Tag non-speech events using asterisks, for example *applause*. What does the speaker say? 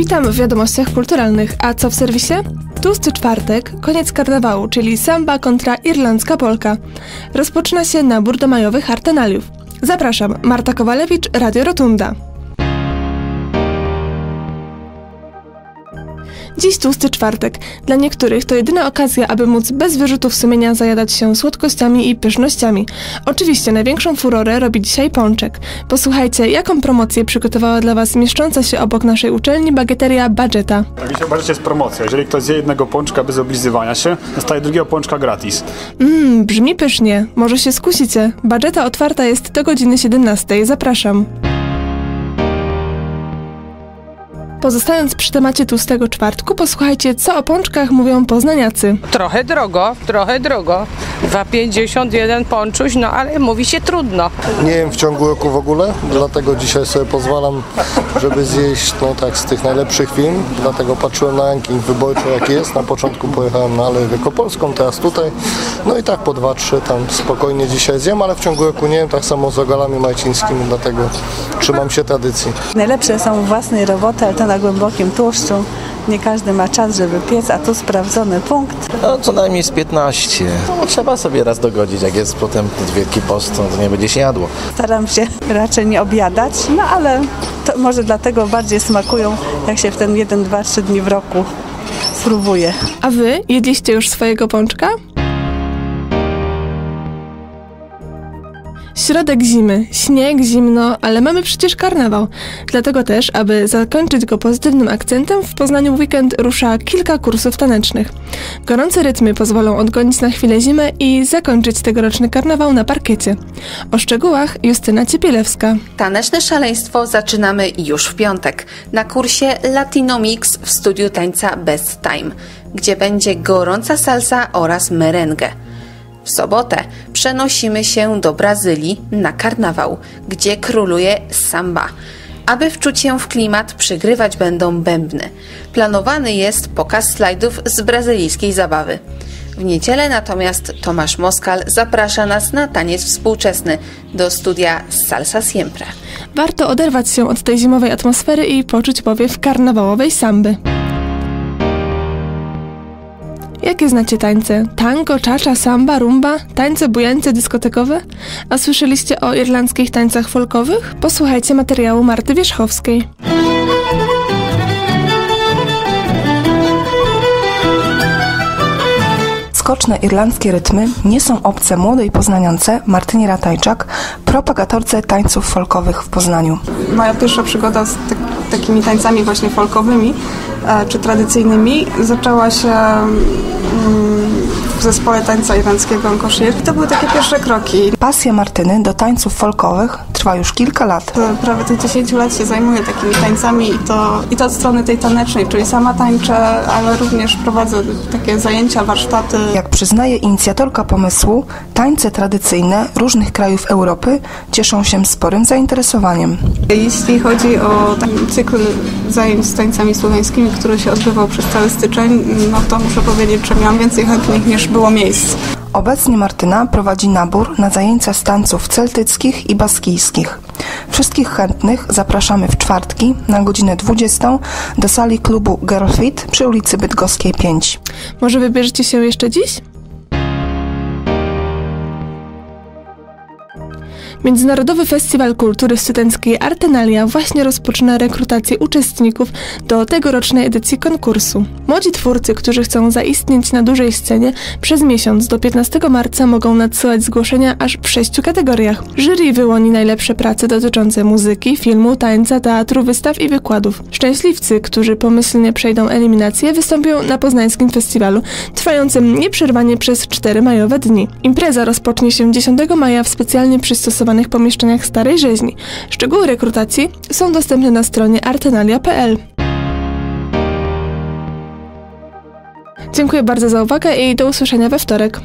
Witam w wiadomościach kulturalnych. A co w serwisie? Tłusty czwartek, koniec karnawału, czyli samba kontra irlandzka polka. Rozpoczyna się nabór do majowych artenaliów. Zapraszam, Marta Kowalewicz, Radio Rotunda. Dziś tłusty czwartek. Dla niektórych to jedyna okazja, aby móc bez wyrzutów sumienia zajadać się słodkościami i pysznościami. Oczywiście największą furorę robi dzisiaj pączek. Posłuchajcie, jaką promocję przygotowała dla Was mieszcząca się obok naszej uczelni bagieteria Budgeta. Wiecie, budżecie jest promocja. Jeżeli ktoś zje jednego pączka bez oblizywania się, dostaje drugiego pączka gratis. Mmm, brzmi pysznie. Może się skusicie. Budgeta otwarta jest do godziny 17. Zapraszam. Pozostając przy temacie tłustego czwartku, posłuchajcie, co o pączkach mówią poznaniacy. Trochę drogo, trochę drogo. 2,51 pączuś, no ale mówi się trudno. Nie jem w ciągu roku w ogóle, dlatego dzisiaj sobie pozwalam, żeby zjeść no tak z tych najlepszych film. Dlatego patrzyłem na ranking wyborczy jaki jest. Na początku pojechałem na Aleję Wielkopolską, teraz tutaj. No i tak po dwa, trzy tam spokojnie dzisiaj zjem, ale w ciągu roku nie jem, tak samo z ogalami majcińskimi, dlatego trzymam się tradycji. Najlepsze są własnej roboty, ale to na głębokim tłuszczu. Nie każdy ma czas, żeby piec, a tu sprawdzony punkt. No, co najmniej z 15. No, trzeba sobie raz dogodzić, jak jest potem Wielki Post, to nie będzie się jadło. Staram się *laughs* raczej nie obiadać, no ale to może dlatego bardziej smakują, jak się w ten jeden, dwa, trzy dni w roku spróbuje. A wy jedliście już swojego pączka? Środek zimy, śnieg, zimno, ale mamy przecież karnawał. Dlatego też, aby zakończyć go pozytywnym akcentem, w Poznaniu weekend rusza kilka kursów tanecznych. Gorące rytmy pozwolą odgonić na chwilę zimę i zakończyć tegoroczny karnawał na parkiecie. O szczegółach Justyna Ciepielewska. Taneczne szaleństwo zaczynamy już w piątek na kursie Latino Mix w studiu tańca Best Time, gdzie będzie gorąca salsa oraz merengue. W sobotę przenosimy się do Brazylii na karnawał, gdzie króluje samba. Aby wczuć się w klimat, przygrywać będą bębny. Planowany jest pokaz slajdów z brazylijskiej zabawy. W niedzielę natomiast Tomasz Moskal zaprasza nas na taniec współczesny do studia Salsa Siempre. Warto oderwać się od tej zimowej atmosfery i poczuć powiew karnawałowej samby. Jakie znacie tańce? Tango, czacza, samba, rumba? Tańce bujańce dyskotekowe? A słyszeliście o irlandzkich tańcach folkowych? Posłuchajcie materiału Marty Wierzchowskiej. Skoczne irlandzkie rytmy nie są obce młodej poznaniance Martynie Ratajczak, propagatorce tańców folkowych w Poznaniu. Moja pierwsza przygoda z tak, takimi tańcami właśnie folkowymi czy tradycyjnymi zaczęła się mm, w zespole tańca irlandzkiego Ankoshir. To były takie pierwsze kroki. Pasja Martyny do tańców folkowych trwa już kilka lat. Prawie tych 10 lat się zajmuję takimi tańcami i to, i to od strony tej tanecznej, czyli sama tańczę, ale również prowadzę takie zajęcia, warsztaty. Jak przyznaje inicjatorka pomysłu, tańce tradycyjne różnych krajów Europy cieszą się sporym zainteresowaniem. Jeśli chodzi o cykl zajęć z tańcami słowiańskimi, który się odbywał przez cały styczeń, no to muszę powiedzieć, że miałam więcej chętnych niż było miejsc. Obecnie Martyna prowadzi nabór na zajęcia z tańców celtyckich i baskijskich. Wszystkich chętnych zapraszamy w czwartki na godzinę 20 do sali klubu Girlfit przy ulicy Bydgoskiej 5. Może wybierzecie się jeszcze dziś? Międzynarodowy Festiwal Kultury Studenckiej Artenalia właśnie rozpoczyna rekrutację uczestników do tegorocznej edycji konkursu. Młodzi twórcy, którzy chcą zaistnieć na dużej scenie, przez miesiąc do 15 marca mogą nadsyłać zgłoszenia aż w sześciu kategoriach. Jury wyłoni najlepsze prace dotyczące muzyki, filmu, tańca, teatru, wystaw i wykładów. Szczęśliwcy, którzy pomyślnie przejdą eliminację, wystąpią na poznańskim festiwalu, trwającym nieprzerwanie przez cztery majowe dni. Impreza rozpocznie się 10 maja w specjalnie przystosowanym pomieszczeniach Starej Rzeźni. Szczegóły rekrutacji są dostępne na stronie artenalia.pl. Dziękuję bardzo za uwagę i do usłyszenia we wtorek.